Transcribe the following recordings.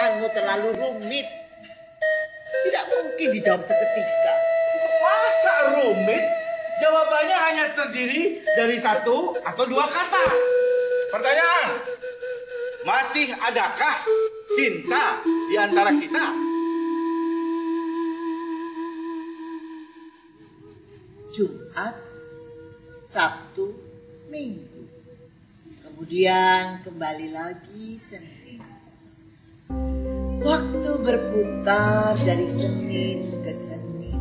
pertanyaanmu terlalu rumit. Tidak mungkin dijawab seketika. Masa rumit? Jawabannya hanya terdiri dari satu atau dua kata. Pertanyaan. Masih adakah cinta di antara kita? Jumat, Sabtu, Minggu. Kemudian kembali lagi Senin. Waktu berputar dari Senin ke Senin.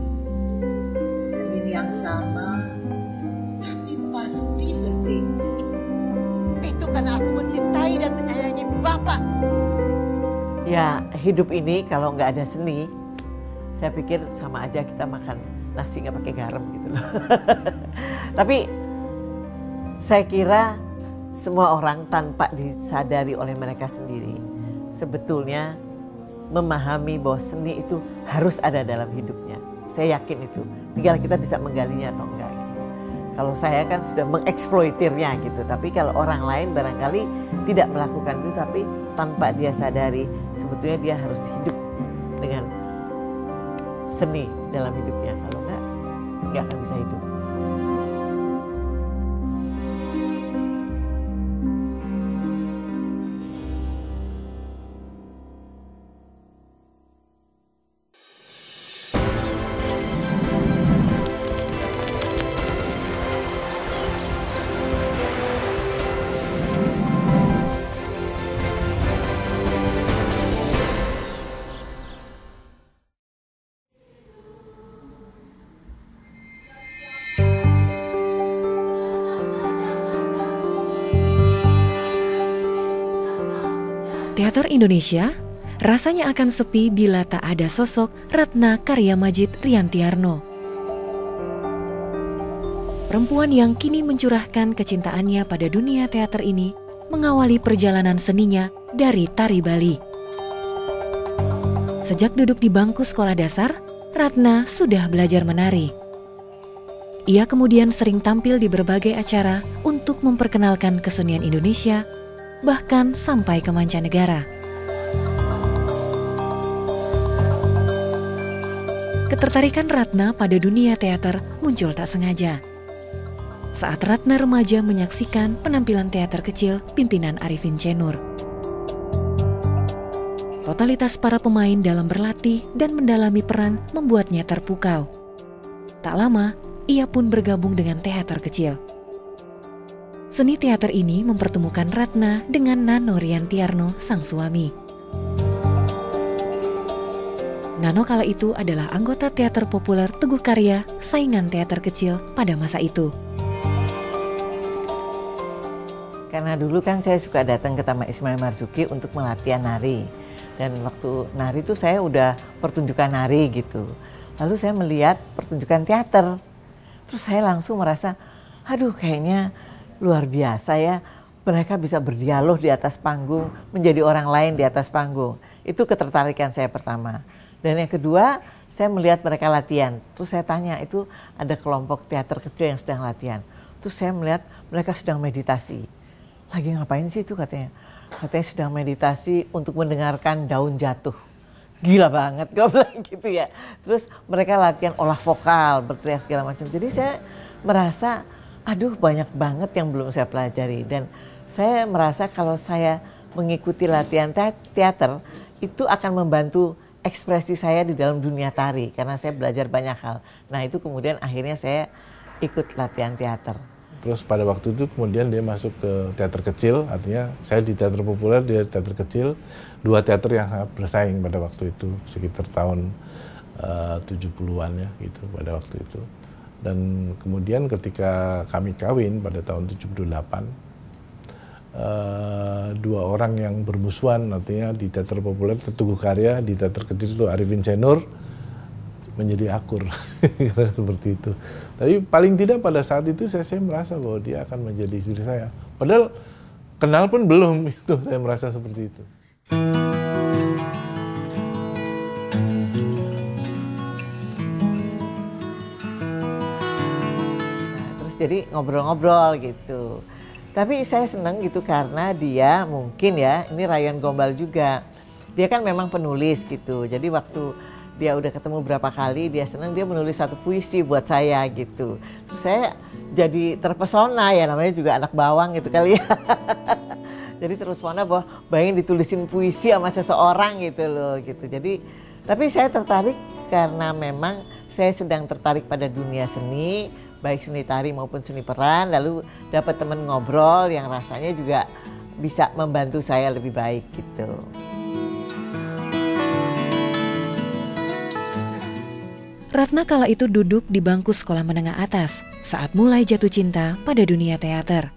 Senin yang sama, tapi pasti berbeda. Itu karena aku mencintai dan menyayangi Bapak. Ya hidup ini kalau nggak ada seni, saya pikir sama aja kita makan nasi nggak pakai garam gitu loh. Tapi saya kira semua orang tanpa disadari oleh mereka sendiri sebetulnya memahami bahwa seni itu harus ada dalam hidupnya. Saya yakin itu. Tinggal kita bisa menggalinya atau enggak gitu. Kalau saya kan sudah mengeksploitirnya gitu. Tapi kalau orang lain barangkali tidak melakukan itu tapi tanpa dia sadari sebetulnya dia harus hidup dengan seni dalam hidupnya. Kalau enggak, enggak akan bisa hidup. Teater Indonesia rasanya akan sepi bila tak ada sosok Ratna Karya Majid Riantiarno. Perempuan yang kini mencurahkan kecintaannya pada dunia teater ini mengawali perjalanan seninya dari tari Bali. Sejak duduk di bangku sekolah dasar, Ratna sudah belajar menari. Ia kemudian sering tampil di berbagai acara untuk memperkenalkan kesenian Indonesia bahkan sampai ke mancanegara. Ketertarikan Ratna pada dunia teater muncul tak sengaja. Saat Ratna remaja menyaksikan penampilan teater kecil pimpinan Arifin Cenur. Totalitas para pemain dalam berlatih dan mendalami peran membuatnya terpukau. Tak lama, ia pun bergabung dengan teater kecil. Seni teater ini mempertemukan Ratna dengan Nano Riantiarno, sang suami. Nano kala itu adalah anggota teater populer Teguh Karya, saingan teater kecil pada masa itu. Karena dulu kan saya suka datang ke Taman Ismail Marzuki untuk melatih nari. Dan waktu nari itu saya udah pertunjukan nari gitu. Lalu saya melihat pertunjukan teater. Terus saya langsung merasa, aduh kayaknya luar biasa ya. Mereka bisa berdialog di atas panggung, menjadi orang lain di atas panggung. Itu ketertarikan saya pertama. Dan yang kedua, saya melihat mereka latihan. Terus saya tanya, itu ada kelompok teater kecil yang sedang latihan. Terus saya melihat mereka sedang meditasi. Lagi ngapain sih itu katanya? Katanya sedang meditasi untuk mendengarkan daun jatuh. Gila banget gue bilang gitu ya. Terus mereka latihan olah vokal, berteriak segala macam. Jadi saya merasa aduh banyak banget yang belum saya pelajari dan saya merasa kalau saya mengikuti latihan teater itu akan membantu ekspresi saya di dalam dunia tari karena saya belajar banyak hal. Nah itu kemudian akhirnya saya ikut latihan teater. Terus pada waktu itu kemudian dia masuk ke teater kecil, artinya saya di teater populer, dia di teater kecil, dua teater yang sangat bersaing pada waktu itu, sekitar tahun uh, 70-an ya gitu pada waktu itu. Dan kemudian ketika kami kawin pada tahun 78, Uh, dua orang yang bermusuhan artinya di teater populer Teguh Karya di teater kecil itu Arifin Cenur menjadi akur. Seperti itu. Tapi paling tidak pada saat itu saya, saya merasa bahwa dia akan menjadi istri saya. Padahal kenal pun belum itu saya merasa seperti itu jadi ngobrol-ngobrol gitu. Tapi saya senang gitu karena dia mungkin ya, ini Ryan Gombal juga. dia kan memang penulis gitu. Jadi waktu dia udah ketemu berapa kali dia senang dia menulis satu puisi buat saya gitu. Terus saya jadi terpesona ya namanya juga anak bawang gitu kali ya. jadi terpesona bahwa bayangin ditulisin puisi sama seseorang gitu loh gitu. Jadi tapi saya tertarik karena memang saya sedang tertarik pada dunia seni, baik seni tari maupun seni peran, lalu dapat teman ngobrol yang rasanya juga bisa membantu saya lebih baik gitu. Ratna kala itu duduk di bangku sekolah menengah atas saat mulai jatuh cinta pada dunia teater.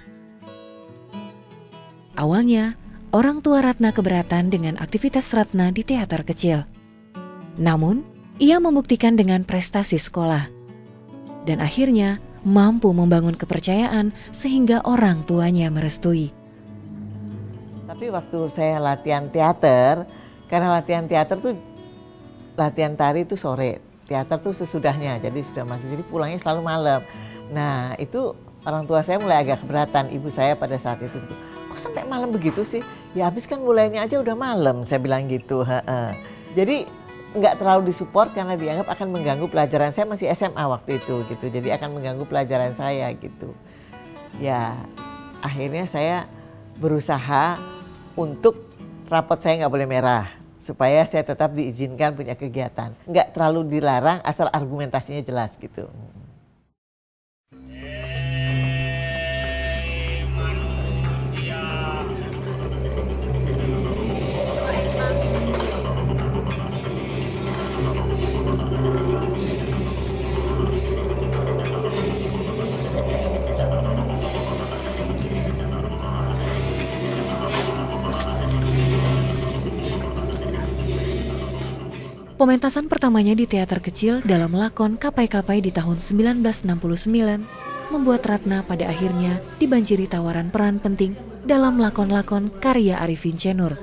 Awalnya, orang tua Ratna keberatan dengan aktivitas Ratna di teater kecil. Namun, ia membuktikan dengan prestasi sekolah. Dan akhirnya mampu membangun kepercayaan sehingga orang tuanya merestui. Tapi waktu saya latihan teater, karena latihan teater tuh latihan tari itu sore, teater tuh sesudahnya, jadi sudah masuk. Jadi pulangnya selalu malam. Nah itu orang tua saya mulai agak keberatan, ibu saya pada saat itu. Kok sampai malam begitu sih? Ya habis kan mulainya aja udah malam, saya bilang gitu. Ha -ha. Jadi nggak terlalu disupport karena dianggap akan mengganggu pelajaran saya masih SMA waktu itu gitu. Jadi akan mengganggu pelajaran saya gitu. Ya akhirnya saya berusaha untuk rapot saya nggak boleh merah supaya saya tetap diizinkan punya kegiatan. Nggak terlalu dilarang asal argumentasinya jelas gitu. Pementasan pertamanya di teater kecil dalam lakon Kapai-Kapai di tahun 1969 membuat Ratna pada akhirnya dibanjiri tawaran peran penting dalam lakon-lakon karya Arifin Cenur.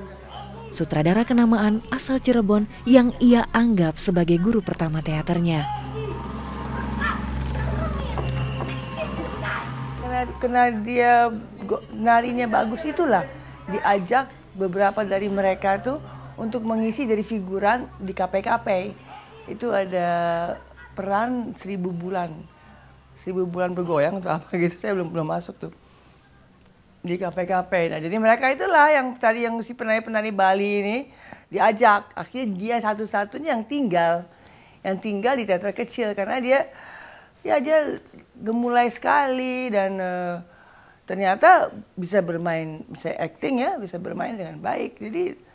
Sutradara kenamaan asal Cirebon yang ia anggap sebagai guru pertama teaternya. Karena, dia narinya bagus itulah diajak beberapa dari mereka tuh untuk mengisi dari figuran di KPKP itu ada peran seribu bulan. Seribu bulan bergoyang atau apa gitu saya belum belum masuk tuh. Di KPKP nah jadi mereka itulah yang tadi yang si penari penari Bali ini diajak. Akhirnya dia satu-satunya yang tinggal yang tinggal di teater kecil. Karena dia ya aja gemulai sekali dan uh, ternyata bisa bermain bisa acting ya bisa bermain dengan baik. Jadi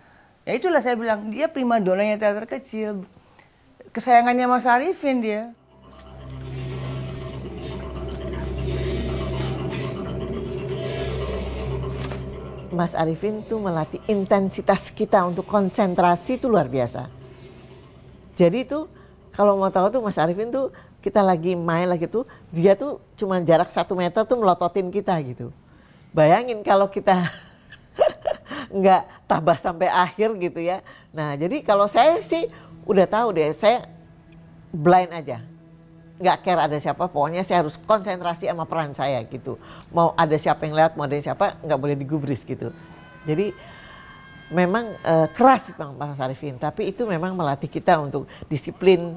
Ya itulah saya bilang, dia prima donanya teater kecil. Kesayangannya Mas Arifin dia. Mas Arifin tuh melatih intensitas kita untuk konsentrasi itu luar biasa. Jadi tuh kalau mau tahu tuh Mas Arifin tuh kita lagi main lagi tuh dia tuh cuma jarak satu meter tuh melototin kita gitu. Bayangin kalau kita nggak tabah sampai akhir gitu ya. Nah jadi kalau saya sih udah tahu deh, saya blind aja. Nggak care ada siapa, pokoknya saya harus konsentrasi sama peran saya gitu. Mau ada siapa yang lewat, mau ada siapa, nggak boleh digubris gitu. Jadi memang uh, keras Bang, Bang Sarifin, tapi itu memang melatih kita untuk disiplin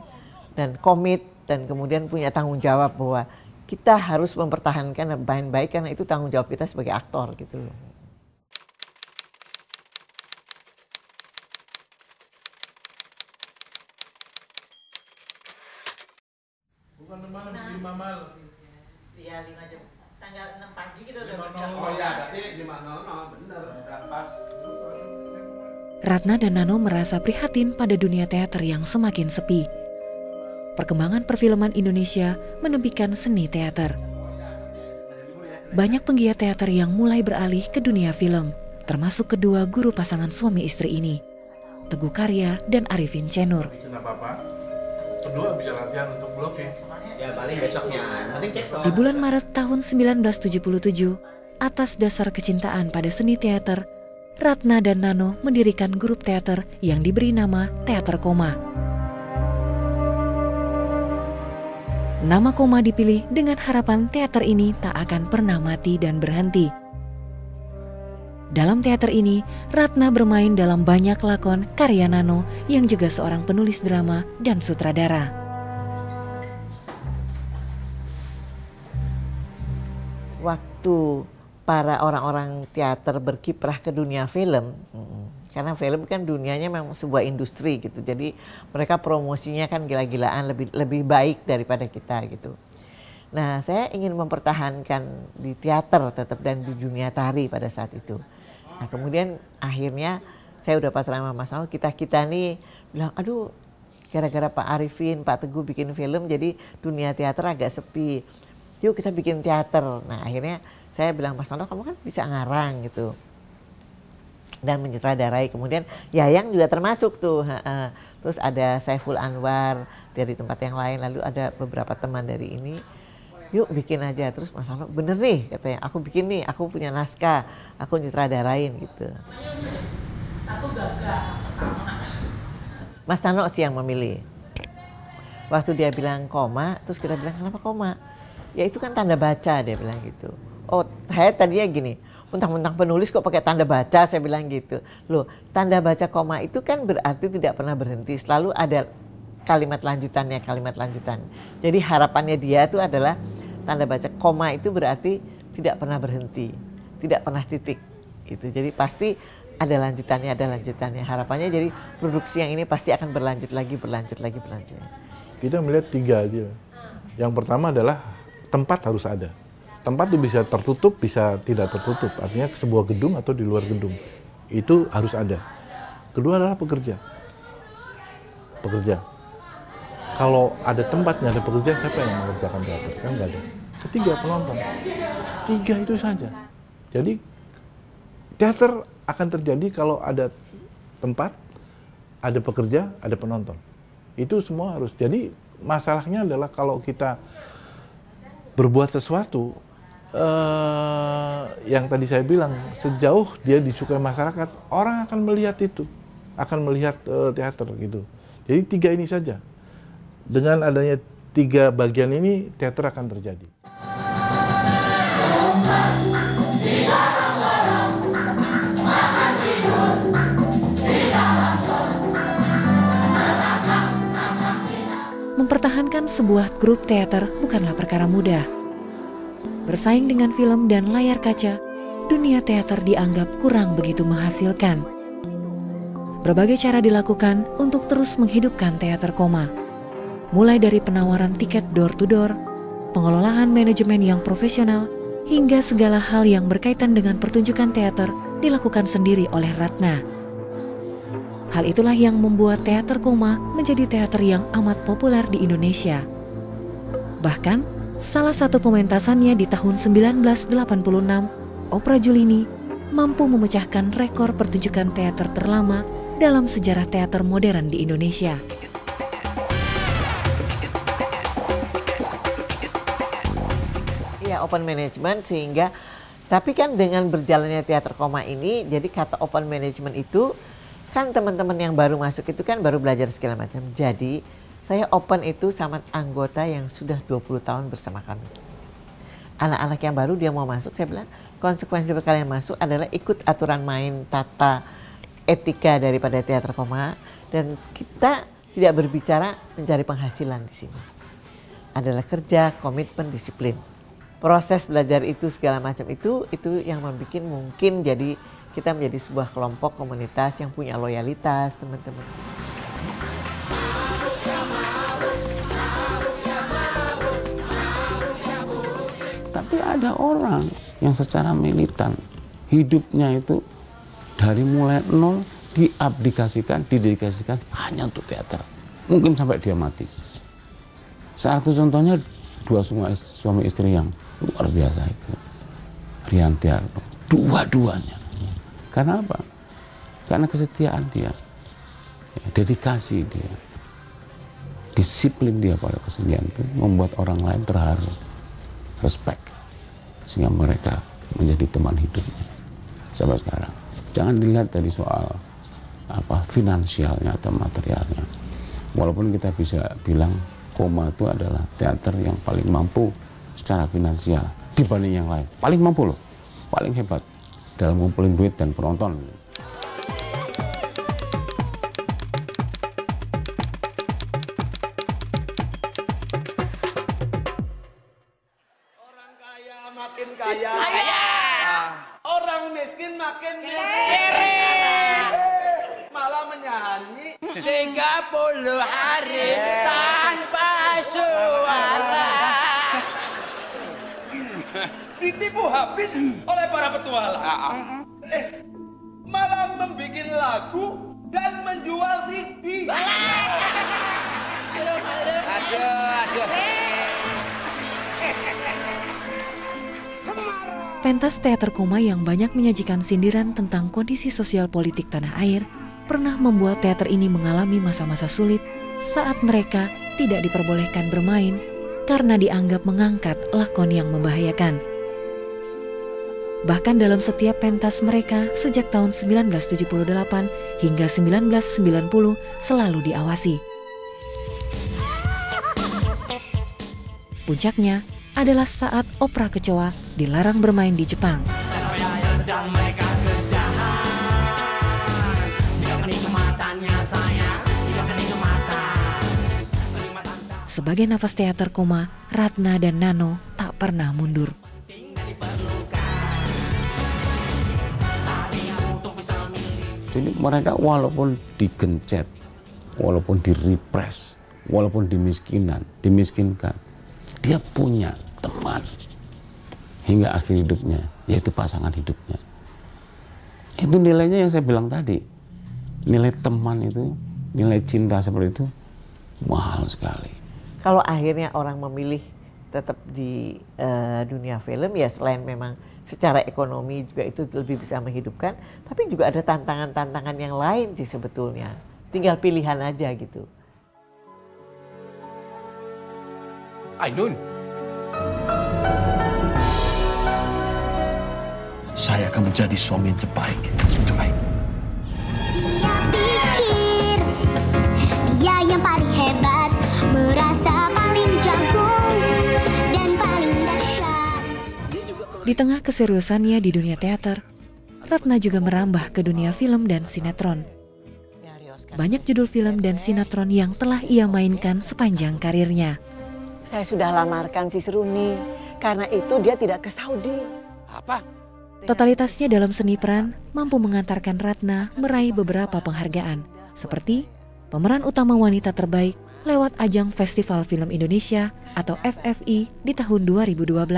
dan komit dan kemudian punya tanggung jawab bahwa kita harus mempertahankan baik baik karena itu tanggung jawab kita sebagai aktor gitu loh. Ratna dan Nano merasa prihatin pada dunia teater yang semakin sepi. Perkembangan perfilman Indonesia menempikan seni teater. Banyak penggiat teater yang mulai beralih ke dunia film, termasuk kedua guru pasangan suami istri ini, Teguh Karya dan Arifin Cenur. kedua bisa latihan untuk blocking. Ya paling besoknya, Di bulan Maret tahun 1977, atas dasar kecintaan pada seni teater, Ratna dan Nano mendirikan grup teater yang diberi nama Teater Koma. Nama Koma dipilih dengan harapan teater ini tak akan pernah mati dan berhenti. Dalam teater ini, Ratna bermain dalam banyak lakon karya Nano yang juga seorang penulis drama dan sutradara. Waktu para orang-orang teater berkiprah ke dunia film, karena film kan dunianya memang sebuah industri gitu, jadi mereka promosinya kan gila-gilaan lebih lebih baik daripada kita gitu. Nah, saya ingin mempertahankan di teater tetap dan di dunia tari pada saat itu. Nah kemudian akhirnya saya udah pasrah sama Mas Al, kita-kita nih bilang aduh gara-gara Pak Arifin, Pak Teguh bikin film jadi dunia teater agak sepi. Yuk kita bikin teater. Nah akhirnya saya bilang Mas Nando kamu kan bisa ngarang gitu. Dan menyutradarai. Kemudian Yayang juga termasuk tuh. Terus ada Saiful Anwar dari tempat yang lain. Lalu ada beberapa teman dari ini yuk bikin aja terus Mas Ano bener nih katanya aku bikin nih aku punya naskah aku nyutradarain gitu Mas Tano sih yang memilih waktu dia bilang koma terus kita bilang kenapa koma ya itu kan tanda baca dia bilang gitu oh saya tadinya gini mentang-mentang penulis kok pakai tanda baca saya bilang gitu loh tanda baca koma itu kan berarti tidak pernah berhenti selalu ada kalimat lanjutannya kalimat lanjutan jadi harapannya dia itu adalah tanda baca koma itu berarti tidak pernah berhenti, tidak pernah titik. Itu jadi pasti ada lanjutannya, ada lanjutannya. Harapannya jadi produksi yang ini pasti akan berlanjut lagi, berlanjut lagi, berlanjut. Kita melihat tiga aja. Yang pertama adalah tempat harus ada. Tempat itu bisa tertutup, bisa tidak tertutup. Artinya sebuah gedung atau di luar gedung. Itu harus ada. Kedua adalah pekerja. Pekerja. Kalau ada tempatnya, ada pekerja, siapa yang mengerjakan teater? Kan nggak ada. Ketiga penonton. Tiga itu saja. Jadi teater akan terjadi kalau ada tempat, ada pekerja, ada penonton. Itu semua harus. Jadi masalahnya adalah kalau kita berbuat sesuatu eh, yang tadi saya bilang sejauh dia disukai masyarakat, orang akan melihat itu, akan melihat eh, teater gitu. Jadi tiga ini saja. Dengan adanya tiga bagian ini, teater akan terjadi. Mempertahankan sebuah grup teater bukanlah perkara mudah. Bersaing dengan film dan layar kaca, dunia teater dianggap kurang begitu menghasilkan. Berbagai cara dilakukan untuk terus menghidupkan teater koma. Mulai dari penawaran tiket door to door, pengelolaan manajemen yang profesional, hingga segala hal yang berkaitan dengan pertunjukan teater dilakukan sendiri oleh Ratna. Hal itulah yang membuat teater koma menjadi teater yang amat populer di Indonesia. Bahkan, salah satu pementasannya di tahun 1986, Opera Julini, mampu memecahkan rekor pertunjukan teater terlama dalam sejarah teater modern di Indonesia. open management sehingga tapi kan dengan berjalannya teater koma ini jadi kata open management itu kan teman-teman yang baru masuk itu kan baru belajar segala macam. Jadi saya open itu sama anggota yang sudah 20 tahun bersama kami. Anak-anak yang baru dia mau masuk saya bilang konsekuensi kalian masuk adalah ikut aturan main tata etika daripada teater koma dan kita tidak berbicara mencari penghasilan di sini. Adalah kerja, komitmen, disiplin proses belajar itu segala macam itu itu yang membuat mungkin jadi kita menjadi sebuah kelompok komunitas yang punya loyalitas teman-teman. Tapi ada orang yang secara militan hidupnya itu dari mulai nol diabdikasikan, didedikasikan hanya untuk teater. Mungkin sampai dia mati. Saat itu contohnya dua suami istri yang luar biasa itu Rian Tiarno dua-duanya karena apa karena kesetiaan dia dedikasi dia disiplin dia pada kesenian itu membuat orang lain terharu respect sehingga mereka menjadi teman hidupnya sampai sekarang jangan dilihat dari soal apa finansialnya atau materialnya walaupun kita bisa bilang koma itu adalah teater yang paling mampu secara finansial dibanding yang lain. Paling mampu loh, paling hebat. dalam ngumpulin duit dan penonton. Pentas teater koma yang banyak menyajikan sindiran tentang kondisi sosial politik tanah air pernah membuat teater ini mengalami masa-masa sulit saat mereka tidak diperbolehkan bermain karena dianggap mengangkat lakon yang membahayakan. Bahkan dalam setiap pentas mereka sejak tahun 1978 hingga 1990 selalu diawasi. Puncaknya adalah saat opera kecoa dilarang bermain di Jepang. Sebagai nafas teater koma, Ratna dan Nano tak pernah mundur. Jadi mereka walaupun digencet, walaupun direpress, walaupun dimiskinan, dimiskinkan, dia punya teman hingga akhir hidupnya, yaitu pasangan hidupnya. Itu nilainya yang saya bilang tadi. Nilai teman itu, nilai cinta seperti itu mahal sekali. Kalau akhirnya orang memilih tetap di eh, dunia film ya selain memang secara ekonomi juga itu lebih bisa menghidupkan, tapi juga ada tantangan-tantangan yang lain sih sebetulnya. Tinggal pilihan aja gitu. Ainun. Saya akan menjadi suami yang terbaik. Terbaik. Dia pikir dia yang paling hebat, merasa paling jago dan paling dahsyat. Di tengah keseriusannya di dunia teater, Ratna juga merambah ke dunia film dan sinetron. Banyak judul film dan sinetron yang telah ia mainkan sepanjang karirnya. Saya sudah lamarkan si Seruni, karena itu dia tidak ke Saudi. Apa? Totalitasnya dalam seni peran mampu mengantarkan Ratna meraih beberapa penghargaan, seperti pemeran utama wanita terbaik lewat ajang Festival Film Indonesia atau FFI di tahun 2012.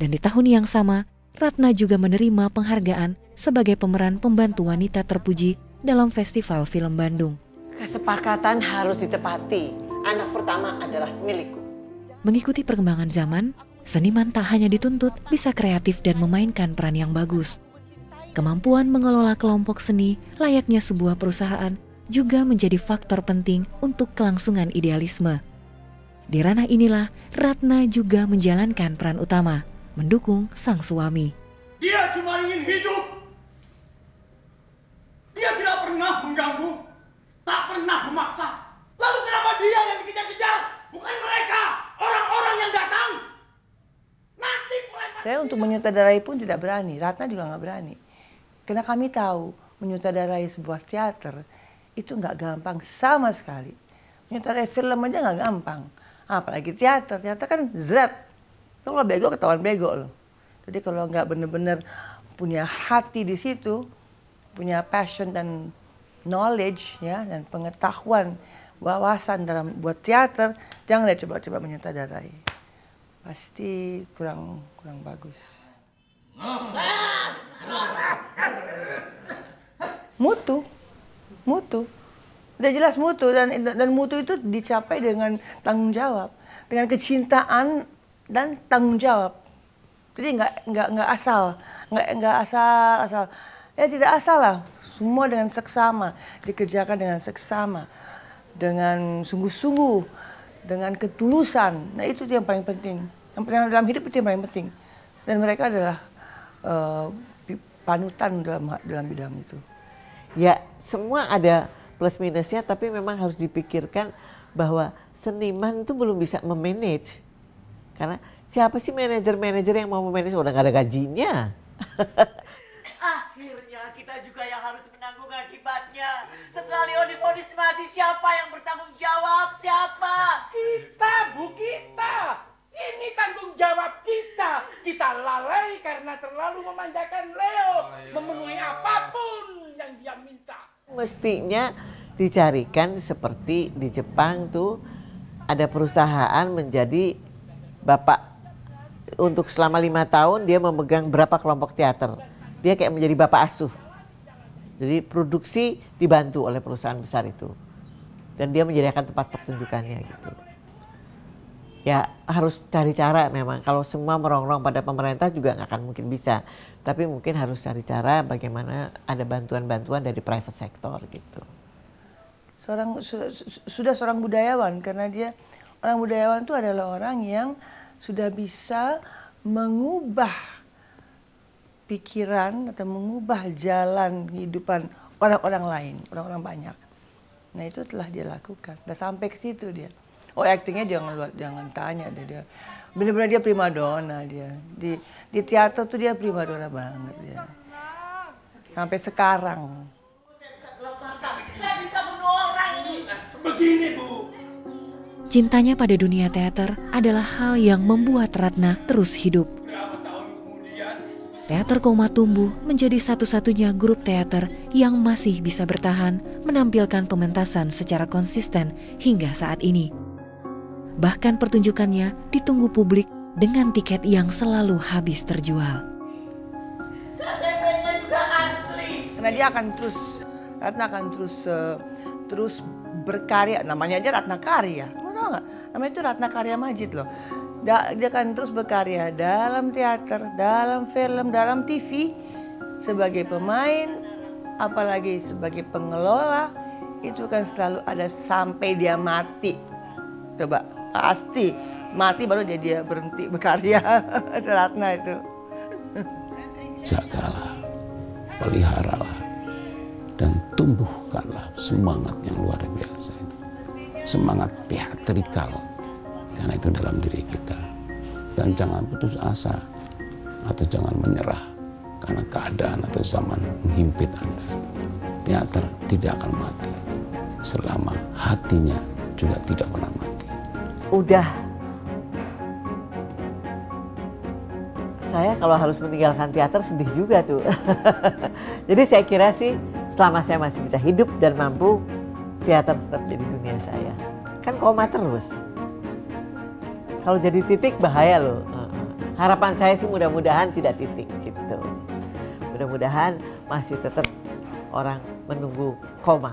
Dan di tahun yang sama, Ratna juga menerima penghargaan sebagai pemeran pembantu wanita terpuji dalam Festival Film Bandung. Kesepakatan harus ditepati. Anak pertama adalah milikku. Mengikuti perkembangan zaman, seniman tak hanya dituntut bisa kreatif dan memainkan peran yang bagus. Kemampuan mengelola kelompok seni layaknya sebuah perusahaan juga menjadi faktor penting untuk kelangsungan idealisme. Di ranah inilah Ratna juga menjalankan peran utama, mendukung sang suami. Dia cuma ingin hidup. Dia tidak pernah mengganggu, tak pernah memaksa. Dia yang dikejar-kejar? Bukan mereka, orang-orang yang datang. Nasib. Saya untuk menyutradarai pun tidak berani, Ratna juga nggak berani. Karena kami tahu menyutradarai sebuah teater itu nggak gampang sama sekali. Menyutradarai film aja nggak gampang. Apalagi teater, teater kan. Lo kalau bego ketahuan bego loh. Jadi kalau nggak bener-bener punya hati di situ, punya passion dan knowledge ya dan pengetahuan wawasan dalam buat teater, jangan deh coba-coba menyutradarai. Pasti kurang kurang bagus. Mutu, mutu, udah jelas mutu dan dan mutu itu dicapai dengan tanggung jawab, dengan kecintaan dan tanggung jawab. Jadi nggak nggak nggak asal, nggak nggak asal asal. Ya tidak asal lah. Semua dengan seksama, dikerjakan dengan seksama, dengan sungguh-sungguh, dengan ketulusan. Nah itu yang paling penting. Yang paling dalam hidup itu yang paling penting. Dan mereka adalah eh, panutan dalam dalam bidang itu. Ya, semua ada plus minusnya, tapi memang harus dipikirkan bahwa seniman itu belum bisa memanage. Karena siapa sih manajer-manajer yang mau memanage udah nggak ada gajinya. Akhirnya kita juga yang harus menanggung akibatnya. Setelah Leo divonis mati, siapa yang bertanggung jawab? Siapa? Kita, Bu, kita. Ini tanggung jawab kita. Kita lalai karena terlalu memanjakan Leo. Memenuhi apa pun yang dia minta. Mestinya dicarikan seperti di Jepang tuh ada perusahaan menjadi bapak untuk selama lima tahun dia memegang berapa kelompok teater. Dia kayak menjadi bapak asuh. Jadi produksi dibantu oleh perusahaan besar itu. Dan dia menyediakan tempat pertunjukannya gitu. Ya harus cari cara memang. Kalau semua merongrong pada pemerintah juga nggak akan mungkin bisa. Tapi mungkin harus cari cara bagaimana ada bantuan-bantuan dari private sector gitu. Seorang su- su- sudah seorang budayawan karena dia orang budayawan itu adalah orang yang sudah bisa mengubah pikiran atau mengubah jalan kehidupan orang-orang lain, orang-orang banyak. Nah itu telah dia lakukan. Udah sampai ke situ dia. Oh aktingnya jangan luar- jangan tanya dia. dia. Benar-benar dia primadona dia. Di di teater tuh dia primadona banget dia. Sampai sekarang. Cintanya pada dunia teater adalah hal yang membuat Ratna terus hidup. Teater Koma tumbuh menjadi satu-satunya grup teater yang masih bisa bertahan menampilkan pementasan secara konsisten hingga saat ini. Bahkan pertunjukannya ditunggu publik dengan tiket yang selalu habis terjual. KTP-nya juga asli. Karena dia akan terus Ratna akan terus eh, terus berkarya. Namanya aja Ratna Karya. Kamu tahu nggak? Namanya itu Ratna Karya Majid loh. Dia akan terus berkarya dalam teater, dalam film, dalam TV sebagai pemain, apalagi sebagai pengelola itu kan selalu ada sampai dia mati. Coba pasti mati baru dia dia berhenti berkarya. Ratna itu. jagalah, peliharalah, dan tumbuhkanlah semangat yang luar biasa itu. Semangat teatrikal, karena itu dalam diri kita. Dan jangan putus asa, atau jangan menyerah, karena keadaan atau zaman menghimpit Anda. Teater tidak akan mati, selama hatinya juga tidak pernah mati. Udah saya kalau harus meninggalkan teater sedih juga tuh. Jadi saya kira sih selama saya masih bisa hidup dan mampu, teater tetap jadi dunia saya. Kan koma terus. Kalau jadi titik bahaya loh. Harapan saya sih mudah-mudahan tidak titik gitu. Mudah-mudahan masih tetap orang menunggu koma.